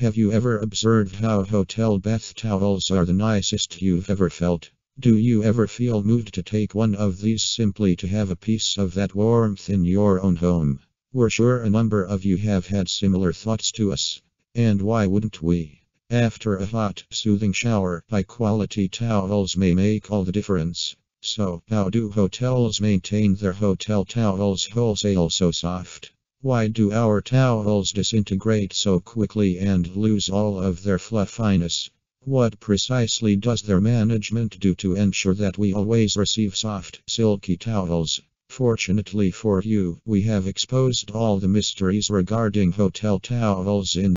Have you ever observed how hotel bath towels are the nicest you've ever felt? Do you ever feel moved to take one of these simply to have a piece of that warmth in your own home? We're sure a number of you have had similar thoughts to us. And why wouldn't we? After a hot, soothing shower, high quality towels may make all the difference. So, how do hotels maintain their hotel towels wholesale so soft? Why do our towels disintegrate so quickly and lose all of their fluffiness? What precisely does their management do to ensure that we always receive soft, silky towels? Fortunately for you, we have exposed all the mysteries regarding hotel towels in